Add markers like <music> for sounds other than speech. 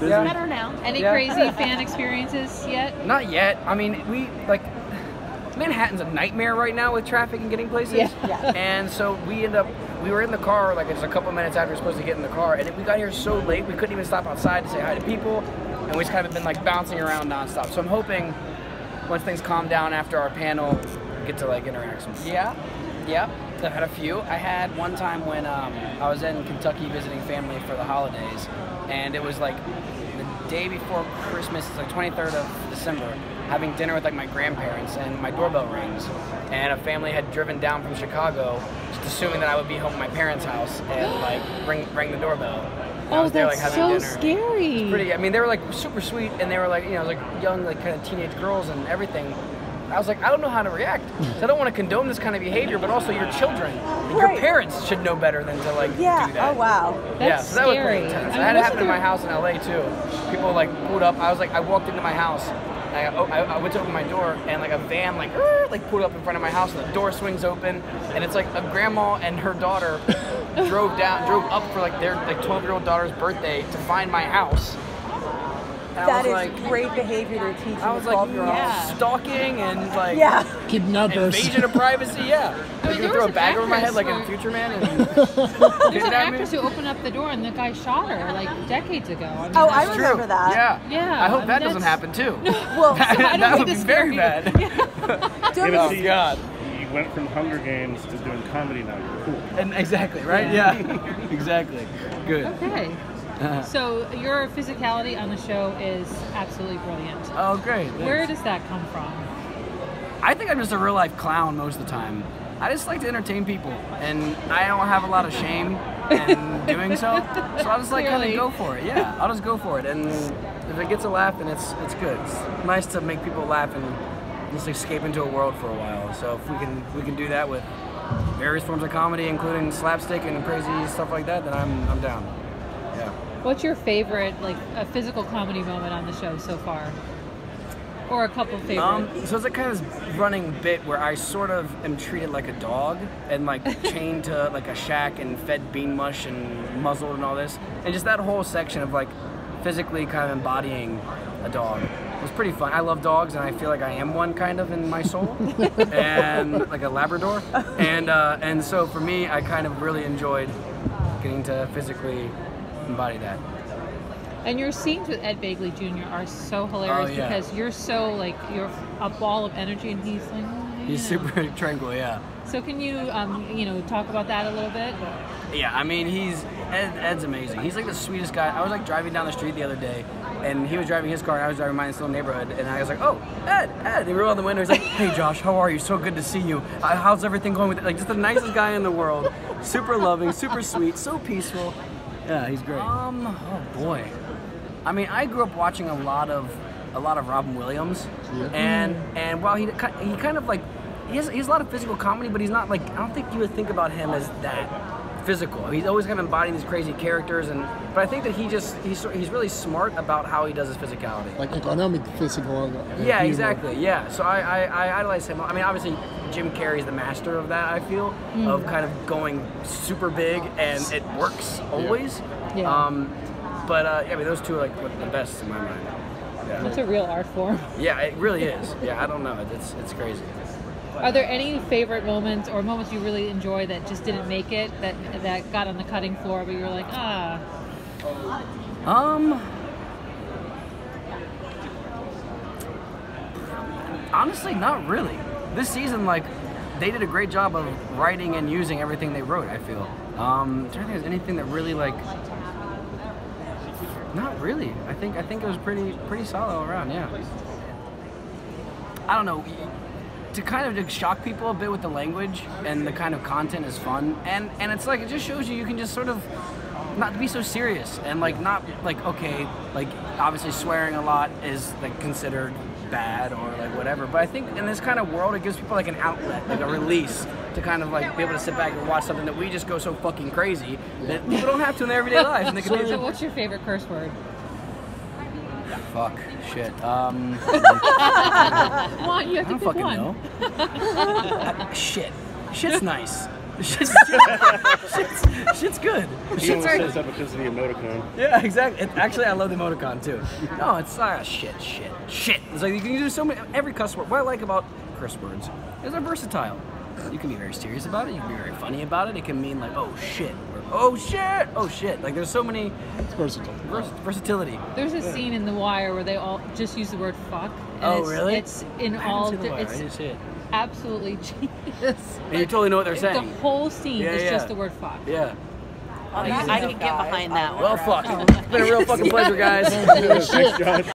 Busy. Yeah. Better now. Any Yeah. crazy <laughs> fan experiences yet? Not yet. I mean, we like Manhattan's a nightmare right now with traffic and getting places. Yeah. Yeah. And so we end up we were in the car like it's a couple minutes after we are supposed to get in the car, and we got here so late we couldn't even stop outside to say hi to people, and we just kind of been like bouncing around nonstop. So I'm hoping once things calm down after our panel, we get to like interact some. Yeah, yeah. I've had a few. I had one time when um, I was in Kentucky visiting family for the holidays, and it was like the day before Christmas, it's like 23rd of December, having dinner with like my grandparents, and my doorbell rings, and a family had driven down from Chicago, just assuming that I would be home at my parents' house, and like ring ring the doorbell. And I Oh, was there, that's like, so dinner scary. pretty. I mean, they were like super sweet, and they were like, you know, like young, like kind of teenage girls and everything. I was like, I don't know how to react. So I don't want to condone this kind of behavior, but also your children, your Right. parents should know better than to like Yeah. do that. Oh wow. yeah, That's so that was pretty scary. intense. I mean, that had wasn't happened in my house in LA too. People like pulled up. I was like, I walked into my house. I, oh, I, I went to open my door, and like a van like <laughs> like pulled up in front of my house, and the door swings open, and it's like a grandma and her daughter <laughs> drove down, drove up for like their like 12 year old daughter's birthday to find my house. And That I was is like, great behavior to teach I a was like, 12 year. Yeah. stalking and like Yeah. Kidnappers. invasion of privacy. Yeah, I you mean, there can throw a bag over my head like in Future Man. And <laughs> There's an kidnap me. actress who opened up the door and the guy shot her like decades ago. I mean, Oh, I that's- True. remember that. Yeah. Yeah, I hope I that doesn't happen too. <laughs> Well, <laughs> I don't that would be very bad. do you Yeah, Oh, God. You went from Hunger Games to doing comedy now. You're cool. And exactly right. Yeah. exactly. Good. Okay. <laughs> So your physicality on the show is absolutely brilliant. Oh, great. thanks. Where does that come from? I think I'm just a real life clown most of the time. I just like to entertain people, and I don't have a lot of shame in <laughs> doing so. So I'll just like kind of go for it. Yeah, I'll just go for it, and if it gets a laugh, then it's it's good. It's nice to make people laugh and just escape into a world for a while. So if we can we can do that with various forms of comedy, including slapstick and crazy stuff like that, then I'm I'm down. Yeah. What's your favorite like a physical comedy moment on the show so far? Or a couple favorite? Um, so it's a kind of running bit where I sort of am treated like a dog and like <laughs> chained to like a shack and fed bean mush and muzzled and all this, and just that whole section of like physically kind of embodying a dog was pretty fun. I love dogs and I feel like I am one kind of in my soul, <laughs> and like a Labrador, and uh, and so for me, I kind of really enjoyed getting to physically embody that. And your scenes with Ed Begley Jr. are so hilarious Oh, yeah. because you're so like you're a ball of energy, and he's like, "Oh, He's super <laughs> tranquil, yeah. So can you um, you know talk about that a little bit? Yeah, I mean, he's Ed, Ed's amazing. He's like the sweetest guy. I was like driving down the street the other day, and he was driving his car, and I was driving mine in this little neighborhood, and I was like, "Oh, Ed, Ed!" He rolled on the window. He's like, <laughs> "Hey, Josh, how are you? So good to see you. Uh, how's everything going with it?" Like, just the nicest guy in the world. Super loving, super sweet, so peaceful. Yeah, he's great. Um, oh boy. I mean, I grew up watching a lot of a lot of Robin Williams, and and while he he kind of like he has, he has a lot of physical comedy, but he's not like I don't think you would think about him as that physical. He's always kind of embodying these crazy characters, and but I think that he just he's he's really smart about how he does his physicality. Like economic, physical. uh, Yeah, humor. exactly. Yeah. So I, I, I idolize him. I mean, obviously, Jim Carrey's the master of that. I feel of kind of going super big, and it works always. Yeah. Um, but uh, yeah, I mean, those two are like the best in my mind. Yeah. It's a real art form. Yeah, it really is. Yeah, I don't know. It's it's crazy. Are there any favorite moments or moments you really enjoy that just didn't make it that that got on the cutting floor, but you were like, ah, Um. Honestly, not really. This season, like, they did a great job of writing and using everything they wrote. I feel. Um, I don't think there's anything that really like. Not really. I think I think it was pretty pretty solid all around. Yeah. I don't know. To kind of to shock people a bit with the language and the kind of content is fun, and and it's like it just shows you you can just sort of not be so serious and like not like okay like obviously swearing a lot is like considered bad or like whatever but i think in this kind of world it gives people like an outlet like a release to kind of like be able to sit back and watch something that we just go so fucking crazy that people don't have to in their everyday lives and they can so what's your favorite curse word? fuck shit um <laughs> Come you have I to don't pick fucking one. know. <laughs> Shit. Shit's nice. Shit's, <laughs> shit's, shit's good. Shit's only very says that because of the emoticon. Yeah, exactly. It, actually, I love the emoticon too. No, it's ah shit, shit, shit. It's like you can do so many. Every cuss word. What I like about curse words is they're versatile. You can be very serious about it. You can be very funny about it. It can mean like oh shit or oh shit, oh shit. Like there's so many It's versatile. vers- versatility. There's a scene in The Wire where they all just use the word fuck. And Oh, it's, really? It's in I haven't all. seen The di- Wire, I it's didn't see it. Absolutely <laughs> genius. And you totally know what they're saying. The whole scene Yeah, is yeah. just the word fuck. Yeah. I can get behind that one. Well, fuck. Oh. It's been a real fucking <laughs> pleasure, guys. <laughs> Thanks, Josh.